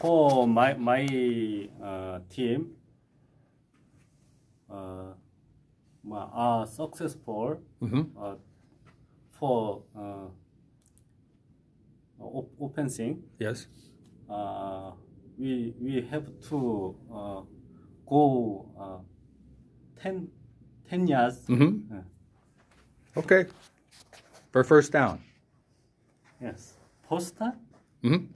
for my my uh, team uh, are successful Mhm. uh, for uh, op- offensing. Yes. Uh, we we have to uh, go uh, 10, 10 yards. Mhm. Yeah. Okay. For first down. Yes. Poster? Mhm.